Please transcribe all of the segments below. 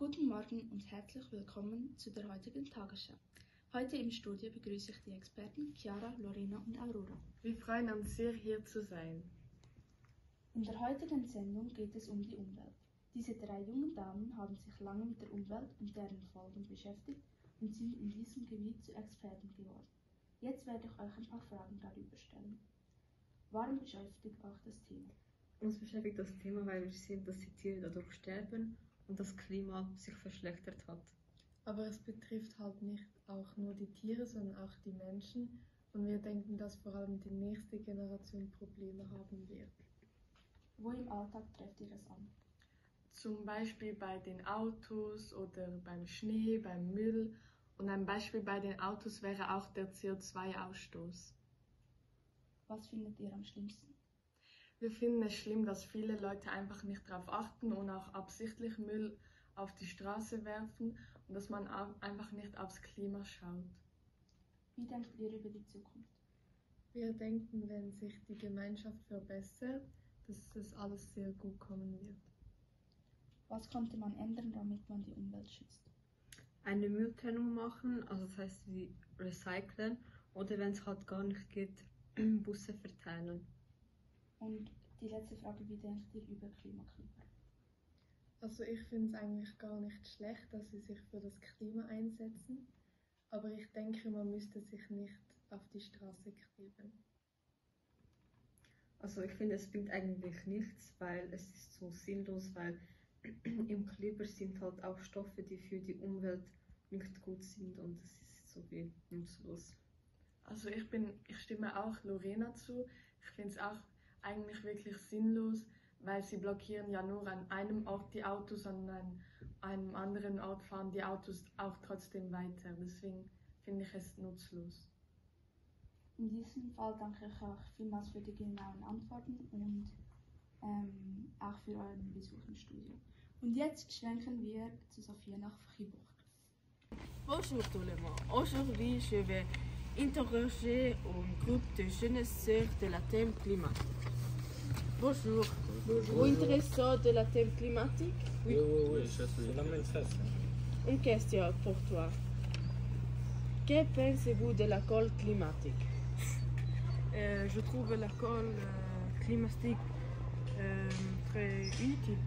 Guten Morgen und herzlich willkommen zu der heutigen Tagesschau. Heute im Studio begrüße ich die Experten Chiara, Lorena und Aurora. Wir freuen uns sehr, hier zu sein. In der heutigen Sendung geht es um die Umwelt. Diese drei jungen Damen haben sich lange mit der Umwelt und deren Folgen beschäftigt und sind in diesem Gebiet zu Experten geworden. Jetzt werde ich euch ein paar Fragen darüber stellen. Warum beschäftigt euch das Thema? Uns beschäftigt das Thema, weil wir sehen, dass die Tiere dadurch sterben das Klima sich verschlechtert hat. Aber es betrifft halt nicht auch nur die Tiere, sondern auch die Menschen. Und wir denken, dass vor allem die nächste Generation Probleme haben wird. Wo im Alltag trefft ihr es an? Zum Beispiel bei den Autos oder beim Schnee, beim Müll. Und ein Beispiel bei den Autos wäre auch der CO2-Ausstoß. Was findet ihr am schlimmsten? Wir finden es schlimm, dass viele Leute einfach nicht darauf achten und auch absichtlich Müll auf die Straße werfen und dass man einfach nicht aufs Klima schaut. Wie denkt ihr über die Zukunft? Wir denken, wenn sich die Gemeinschaft verbessert, dass das alles sehr gut kommen wird. Was könnte man ändern, damit man die Umwelt schützt? Eine Mülltrennung machen, also das heißt wie recyceln oder wenn es halt gar nicht geht, Busse verteilen. Und die letzte Frage, wie denkt ihr über Klimakleber? Also ich finde es eigentlich gar nicht schlecht, dass sie sich für das Klima einsetzen, aber ich denke, man müsste sich nicht auf die Straße kleben. Also ich finde, es bringt eigentlich nichts, weil es ist so sinnlos, weil im Kleber sind halt auch Stoffe, die für die Umwelt nicht gut sind und es ist so wie nutzlos. Also ich bin, ich stimme auch Lorena zu. Ich finde es auch eigentlich wirklich sinnlos, weil sie blockieren ja nur an einem Ort die Autos, an einem, einem anderen Ort fahren die Autos auch trotzdem weiter. Deswegen finde ich es nutzlos. In diesem Fall danke ich euch vielmals für die genauen Antworten und ähm, auch für euren Besuch im Studio. Und jetzt schwenken wir zu Sophia nach Fribourg. Bonjour tout le monde. Aujourd'hui, je vais interroger un groupe de jeunes sœurs de la thème climatique. Bonjour. Vous intéressez de la thème climatique? Oui, oui, oui, je suis la maîtresse. Une question pour toi. Que pensez-vous de l'accord climatique? Euh, je trouve l'école euh, climatique euh, très utile.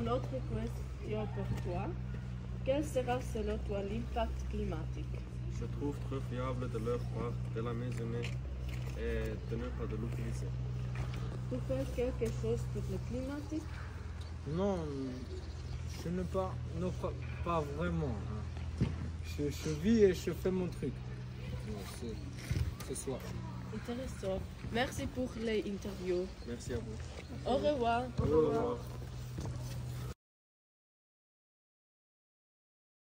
Une autre question pour toi. Quel sera selon toi l'impact climatique? Je trouve très fiable de leur part de la maisonner et de ne pas de l'utiliser. Tu fais quelque chose pour le climatique? Non, je ne pas, non, pas, pas vraiment. hein. Je, je vis et je fais mon truc. Ce soir. Intéressant. Merci pour les interviews. Merci à vous. Au revoir. Au revoir.